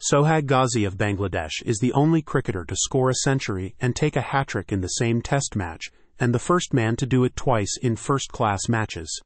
Sohag Gazi of Bangladesh is the only cricketer to score a century and take a hat trick in the same test match, and the first man to do it twice in first class matches.